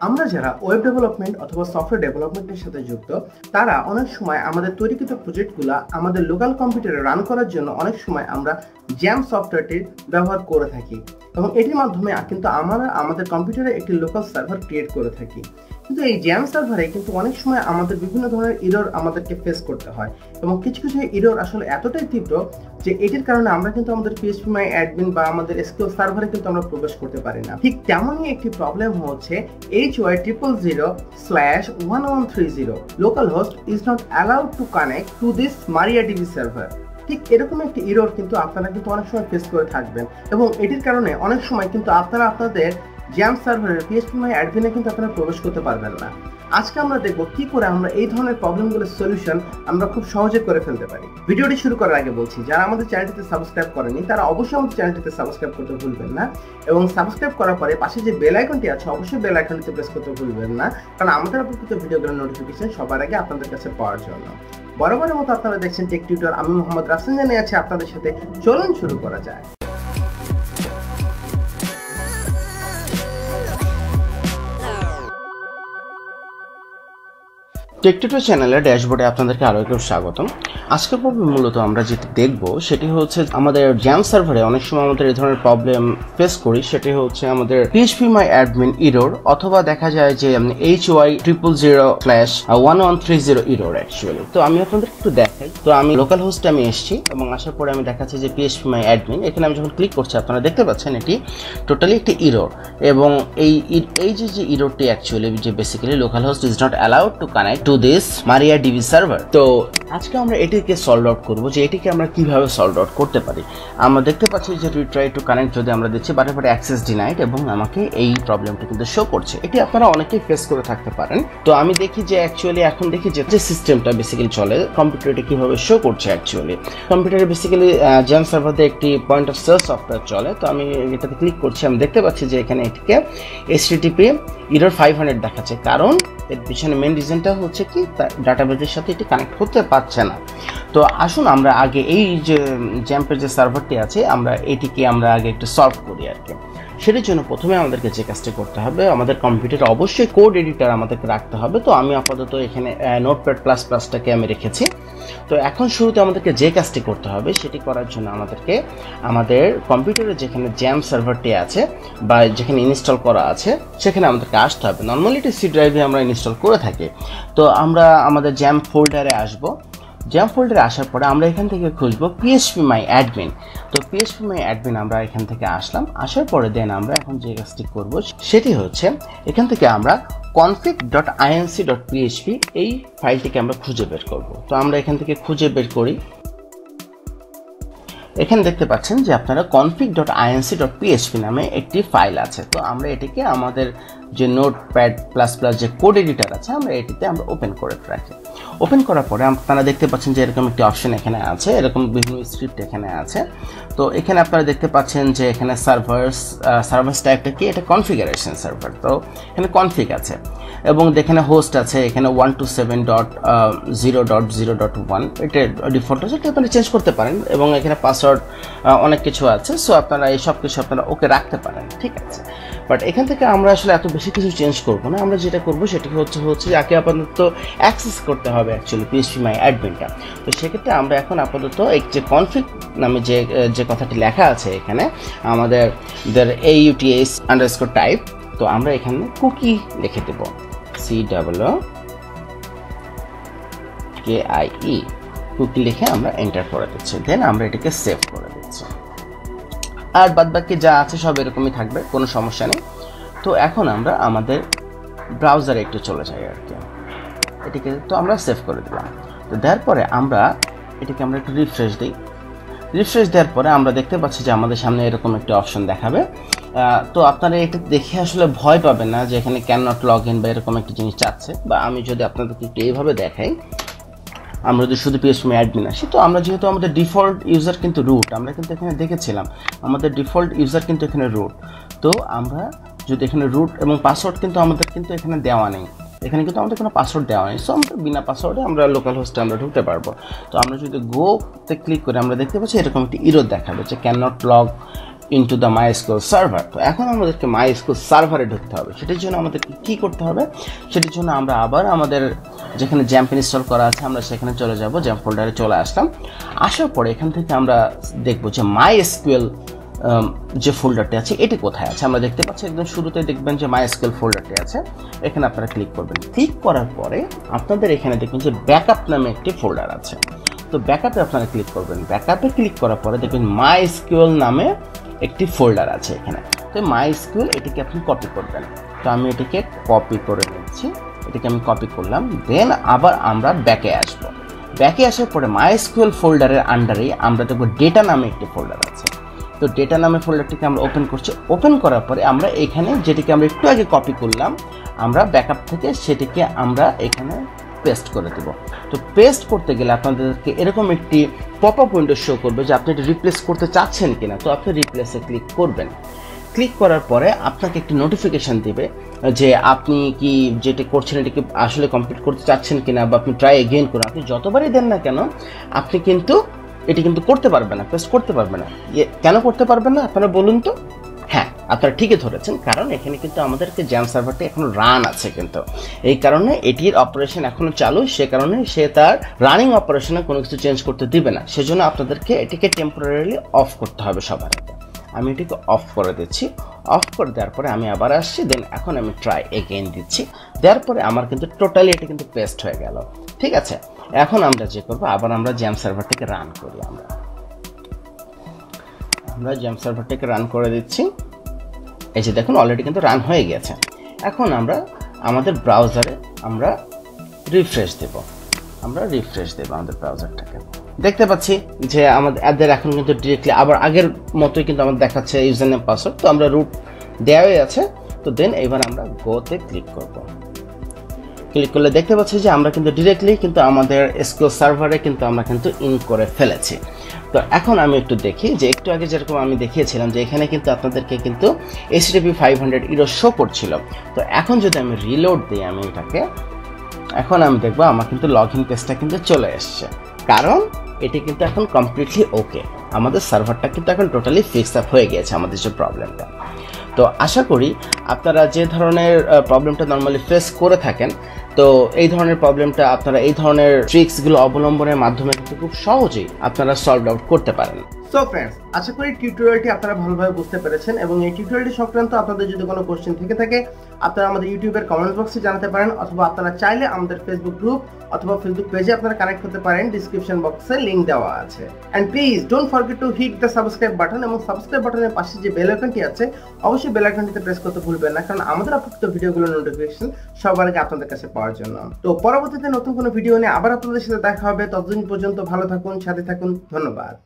আমরা যারা web development অথবা সফটওয়্যার ডেভেলপমেন্টের সাথে যুক্ত, তারা অনেক সময় আমাদের তৈরিকৃত প্রজেক্টগুলো আমাদের লোকাল কম্পিউটারে রান করার জন্য অনেক সময় আমরা জ্যাম সফটওয়্যারটির ব্যবহার করে থাকি এবং এটির মাধ্যমে কিন্তু আমরা আমাদের কম্পিউটারে একটি লোকাল সার্ভার ক্রিয়েট করে থাকি। কিন্তু এই জ্যাম সার্ভারে কিন্তু অনেক সময় আমাদের বিভিন্ন ধরনের ইরোর আমাদেরকে ফেস করতে হয় এবং কিছু কিছু ইরোর আসলে এতটাই তীব্র যে এটির কারণে আমরা কিন্তু আমাদের পিএসপি মাই অ্যাডমিন বা আমাদের এসকিউ সার্ভারে কিন্তু আমরা প্রবেশ করতে পারি না। ঠিক তেমনই একটি প্রবলেম হচ্ছে এই HY000 slash 1130. Localhost is not allowed to connect to this MariaDB server. ঠিক এরকম একটি ইরোর কিন্তু আপনারা কিন্তু অনেক সময় ফেস করে থাকবেন এবং এটির কারণে অনেক সময় কিন্তু আপনারা আপনাদের জ্যাম সার্ভারের পিএসপি মাই অ্যাডমিনে কিন্তু আপনারা প্রবেশ করতে পারবেন না আজকে আমরা দেখব কি করে আমরা এই ধরনের প্রবলেমগুলোর সলিউশন আমরা খুব সহজে করে ফেলতে পারি। ভিডিওটি শুরু করার আগে বলছি, যারা আমাদের চ্যানেলটিতে সাবস্ক্রাইব করেনি তারা অবশ্যই আমাদের চ্যানেলটিতে সাবস্ক্রাইব করতে ভুলবেন না এবং সাবস্ক্রাইব করার পরে পাশে যে বেল আইকনটি আছে, অবশ্যই বেল আইকনটিতে প্রেস করতে ভুলবেন না। কারণ আমাদের অপেক্ষিত ভিডিওগুলোর নোটিফিকেশন সবার আগে আপনাদের কাছে পাওয়ার জন্য। বরাবরের মতো আপনারা দেখছেন টেক টিউটর আমি মোহাম্মদ রাফসান জানি আছি, আপনাদের সাথে চলুন শুরু করা যায় টেকটিটো চ্যানেলের ড্যাশবোর্ডে আপনাদেরকে আরও একটু স্বাগতম। আজকের পর্বে মূলত আমরা যেটি দেখব, সেটি হচ্ছে আমাদের জ্যাম সার্ভারে অনেক সময় আমাদের এই ধরনের প্রবলেম ফেস করি, সেটি হচ্ছে আমাদের পিএইচপি মাই অ্যাডমিন ইরোর অথবা দেখা যায় যে H Y triple zero slash one one three zero error actually তো আমি আপনাদের একটু দেখাই। তো আমি লোকাল হোস্টে আমি এসেছি, এবং আসার পরে আমি দেখাচ্ছি যে পিএইচপি মাই অ্যাডমিন এখানে আমি যখন ক্লিক করছি, আপনারা দেখতে পাচ্ছেন এটি টোটালি একটি ইরোর এবং এই এই যে যে ইরোরটি অ্যাকচুয়ালি যে basically local host is not allowed to connect to this MariaDB server তো আজকে আমরা এটিকে সলভ আউট করব যে এটিকে আমরা কীভাবে সলভ আউট করতে পারি। আমরা দেখতে পাচ্ছি যে ট্রাই টু কানেক্ট যদি আমরা দিচ্ছি বারে বারে অ্যাক্সেস ডিনাইড এবং আমাকে এই প্রবলেমটা কিন্তু শো করছে। এটি আপনারা অনেকেই ফেস করে থাকতে পারেন। তো আমি দেখি যে অ্যাকচুয়ালি এখন দেখি যে যে সিস্টেমটা বেসিক্যালি চলে কম্পিউটারটি কীভাবে শো করছে অ্যাকচুয়ালি কম্পিউটারে বেসিক্যালি জ্যাম সার্ভারতে একটি পয়েন্ট অফ সেল সফটওয়্যার চলে। তো আমি এটাতে ক্লিক করছি, আমি দেখতে পাচ্ছি যে এখানে এটিকে এইচটিটিপি ইরোর ফাইভ হান্ড্রেড দেখাচ্ছে। কারণ এর পিছনে মেন রিজনটা হচ্ছে কি? ডাটাবেজের সাথে এটি কানেক্ট হতে পারছে না। তো আসুন আমরা আগে এই যে জ্যাম্পের যে সার্ভারটি আছে, আমরা এটিকে আমরা আগে একটু সলভ করি আর কি। সেটার জন্য প্রথমে আমাদেরকে যে কাজটি করতে হবে, আমাদের কম্পিউটারে অবশ্যই কোড এডিটার আমাদেরকে রাখতে হবে। তো আমি আপাতত এখানে নোটপ্যাড প্লাস প্লাসটাকে আমি রেখেছি। তো এখন শুরুতে আমাদেরকে যে কাজটি করতে হবে, সেটি করার জন্য আমাদেরকে আমাদের কম্পিউটারে যেখানে জ্যাম সার্ভারটি আছে বা যেখানে ইনস্টল করা আছে, সেখানে আমাদেরকে আসতে হবে। নর্মালি সি ড্রাইভে আমরা ইনস্টল করে থাকি। তো আমরা আমাদের জ্যাম ফোল্ডারে আসব। জ্যাম ফোল্ডারে আসার পরে আমরা এখান থেকে খুঁজবো পিএইচপি মাই অ্যাডমিন তো পিএইচপি মাই অ্যাডমিন আমরা এখান থেকে আসলাম। আসার পরে দেন আমরা এখন যে কাজটি করব সেটি হচ্ছে এখান থেকে আমরা config dot INC dot PHP এই ফাইলটিকে আমরা খুঁজে বের করব। তো আমরা এখান থেকে খুঁজে বের করি। এখানে দেখতে পাচ্ছেন যে আপনারা config dot INC dot PHP নামে একটি ফাইল আছে। তো আমরা এটিকে আমাদের যে নোট প্যাড প্লাস প্লাস যে কোড এডিটার আছে, আমরা এটিতে আমরা ওপেন করে রাখি। ওপেন করার পরে আপনারা দেখতে পাচ্ছেন যে এরকম একটি অপশন এখানে আছে, এরকম বিভিন্ন স্ক্রিপ্ট এখানে আছে। তো এখানে আপনারা দেখতে পাচ্ছেন যে এখানে সার্ভার্স সার্ভার্স টাইপটা কি? এটা কনফিগারেশন সার্ভার তো এখানে কনফিগ আছে এবং এখানে হোস্ট আছে, এখানে one two seven dot zero dot zero dot one এটা ডিফল্ট আছে, এটা আপনারা চেঞ্জ করতে পারেন এবং এখানে পাসওয়ার্ড অনেক কিছু আছে। সো আপনারা এই সব কিছু আপনারা ওকে রাখতে পারেন, ঠিক আছে? বাট এখান থেকে আমরা আসলে এত বেশি কিছু চেঞ্জ করব না। আমরা যেটা করব সেটা হচ্ছে হচ্ছে যাকে আপাতত অ্যাক্সেস করতে হবে অ্যাকচুয়ালি পিএসপি মাই অ্যাডমিনটা তো সেক্ষেত্রে আমরা এখন আপাতত এই যে কনফিগ নামে যে যে কথাটি লেখা আছে এখানে, আমাদের এই ইউটিএস আন্ডারস্কোর টাইপ তো আমরা এখানে কুকি লিখে দেব। C double K I E cookie লিখে আমরা এন্টার করে দিচ্ছি। দেন আমরা এটাকে সেভ আর বাদ বাকি যা আছে সব এরকমই থাকবে, কোনো সমস্যা নেই। তো এখন আমরা আমাদের ব্রাউজারে একটু চলে যাই আর কি। এটিকে তো আমরা সেভ করে দিলাম। তো দেওয়ার পরে আমরা এটিকে আমরা একটু রিফ্রেশ দিই। রিফ্রেশ দেওয়ার পরে আমরা দেখতে পাচ্ছি যে আমাদের সামনে এরকম একটি অপশন দেখাবে। তো আপনারা এটা দেখে আসলে ভয় পাবেন না যে এখানে ক্যান নট লগ ইন বা এরকম একটি জিনিস চাচ্ছে বা আমি যদি আপনাদেরকে একটু এইভাবে দেখাই আমরা যদি শুধু পিএসপি অ্যাডমিন আসি, তো আমরা যেহেতু আমাদের ডিফল্ট ইউজার কিন্তু রুট আমরা কিন্তু এখানে দেখেছিলাম, আমাদের ডিফল্ট ইউজার কিন্তু এখানে রুট তো আমরা যদি এখানে রুট এবং পাসওয়ার্ড কিন্তু আমাদের কিন্তু এখানে দেওয়া নেই। এখানে কিন্তু আমাদের কোনো পাসওয়ার্ড দেওয়া নেই। সো আমরা বিনা পাসওয়ার্ডে আমরা লোকাল হোস্টে আমরা ঢুকতে পারব। তো আমরা যদি গোতে ক্লিক করে আমরা দেখতে পাচ্ছি এরকম একটি ইরোদ দেখাবে যে can not log into the MySQL server তো এখন আমাদেরকে মাই স্কুল সার্ভারে ঢুকতে হবে। সেটির জন্য আমাদেরকে কী করতে হবে? সেটির জন্য আমরা আবার আমাদের যেখানে জ্যাম্প ইনস্টল করা আছে, আমরা সেখানে চলে যাব জ্যাম্প ফোল্ডারে চলে আসলাম। আসার পরে এখান থেকে আমরা দেখব যে মাই এসকিউএল যে ফোল্ডারটি আছে, এটি কোথায় আছে? আমরা দেখতে পাচ্ছি একদম শুরুতে দেখবেন যে মাই এসকিউএল ফোল্ডারটি আছে। এখানে আপনারা ক্লিক করবেন। ক্লিক করার পরে আপনাদের এখানে দেখবেন যে ব্যাকআপ নামে একটি ফোল্ডার আছে। তো ব্যাকআপে আপনারা ক্লিক করবেন। ব্যাকআপে ক্লিক করার পরে দেখবেন মাই এসকিউএল নামে একটি ফোল্ডার আছে এখানে। তো মাই এসকিউএল এটিকে আপনি কপি করবেন। তো আমি এটিকে কপি করে নিচ্ছি। এটিকে আমি কপি করলাম। দেন আবার আমরা ব্যাকে আসব। ব্যাকে আসার পরে মাইস্কুয়েল ফোল্ডারের আন্ডারে আমরা দেখব ডেটা নামে একটি ফোল্ডার আছে। তো ডেটা নামে ফোল্ডারটিকে আমরা ওপেন করছি। ওপেন করার পরে আমরা এখানে যেটিকে আমরা একটু আগে কপি করলাম, আমরা ব্যাকআপ থেকে সেটিকে আমরা এখানে পেস্ট করে দেব। তো পেস্ট করতে গেলে আপনাদেরকে এরকম একটি পপ আপ উইন্ডো শো করবে যে আপনি এটি রিপ্লেস করতে চাচ্ছেন কিনা। তো আপনি রিপ্লেসে ক্লিক করবেন। ক্লিক করার পরে আপনাকে একটি নোটিফিকেশান দেবে যে আপনি কি যেটি করছেন এটিকে আসলে কমপ্লিট করতে চাচ্ছেন কিনা বা আপনি ট্রাই এগেইন করুন আপনি যতবারই দেন না কেন আপনি কিন্তু এটি কিন্তু করতে পারবেন না পেস্ট করতে পারবেন না। ইয়ে, কেন করতে পারবেন না? আপনারা বলুন তো। আপনারা ঠিকই ধরেছেন, কারণ এখানে কিন্তু আমাদেরকে জ্যাম সার্ভারটি এখনও রান আছে কিন্তু। এই কারণে এটির অপারেশন এখনও চালু, সে কারণে সে তার রানিং অপারেশনে কোনো কিছু চেঞ্জ করতে দিবে না। সেজন্য আপনাদেরকে এটিকে টেম্পোরারিলি অফ করতে হবে সবার আমি এটিকে অফ করে দিচ্ছি। অফ করে দেওয়ার পরে আমি আবার আসছি দেন এখন আমি ট্রাই এগেইন দিচ্ছি। দেওয়ার পরে আমার কিন্তু টোটালি এটা কিন্তু পেস্ট হয়ে গেল। ঠিক আছে? এখন আমরা যে করব, আবার আমরা জ্যাম সার্ভারটিকে রান করি আমরা। আমরা জ্যাম সার্ভারটিকে রান করে দিচ্ছি। এই যে দেখুন অলরেডি কিন্তু রান হয়ে গেছে। এখন আমরা আমাদের ব্রাউজারে আমরা রিফ্রেশ দেব। আমরা রিফ্রেশ দেব আমাদের ব্রাউজারটাকে দেখতে পাচ্ছি যে আমাদের এখন কিন্তু ডিরেক্টলি আবার আগের মতোই কিন্তু আমাদের দেখাচ্ছে ইউজার নেম পাসওয়ার্ড তো আমরা রুট দেওয়াই আছে। তো দেন এবার আমরা গোতে ক্লিক করব। ক্লিক করলে দেখতে পাচ্ছি যে আমরা কিন্তু ডিরেক্টলি কিন্তু আমাদের এসকিউ সার্ভারে কিন্তু আমরা কিন্তু ইন করে ফেলেছি। তো এখন আমি একটু দেখি যে একটু আগে যেরকম আমি দেখিয়েছিলাম যে এখানে কিন্তু আপনাদেরকে কিন্তু HTTP five hundred error show করছিল। তো এখন যদি আমি রিলোড দিই আমি এটাকে, এখন আমি দেখব আমার কিন্তু লগ ইন পেজটা কিন্তু চলে এসছে। কারণ এটি কিন্তু এখন কমপ্লিটলি ওকে আমাদের সার্ভারটা কিন্তু এখন টোটালি ফিক্স আপ হয়ে গিয়েছে আমাদের যে প্রবলেমটা তো আশা করি আপনারা যে ধরনের প্রবলেমটা নর্মালি ফেস করে থাকেন তো এই ধরনের প্রবলেমটা আপনারা এই ধরনের ট্রিক্সগুলো অবলম্বনের মাধ্যমে কিন্তু খুব সহজেই আপনারা সলভ আউট করতে পারেন। সো ফ্রেন্ডস আশা করি টিউটোরিয়ালটি আপনারা ভালোভাবে বুঝতে পেরেছেন এবং এই টিউটোরিয়ালটি সংক্রান্ত আপনাদের যদি কোনো কোশ্চেন থেকে থাকে, আপনারা আমাদের ইউটিউবের কমেন্ট বক্সে জানাতে পারেন অথবা আপনারা চাইলে আমাদের ফেসবুক গ্রুপ অথবা ফেসবুক পেজে আপনারা কানেক্ট হতে পারেন। ডিসক্রিপশন বক্সে লিংক দেওয়া আছে। And please don't forget to hit the subscribe button এবং সাবস্ক্রাইব বাটনের পাশে যে বেল আইকনটি আছে, অবশ্যই বেল আইকনটিতে প্রেস করতে ভুলবেন না কারণ আমাদের আপলোড ভিডিওগুলোর নোটিফিকেশন সবার আগে আপনাদের কাছে পাওয়ার জন্য। তো পরবর্তীতে নতুন কোনো ভিডিও নিয়ে আবার আপনাদের সাথে দেখা হবে। ততদিন পর্যন্ত ভালো থাকুন, সাথে থাকুন। ধন্যবাদ।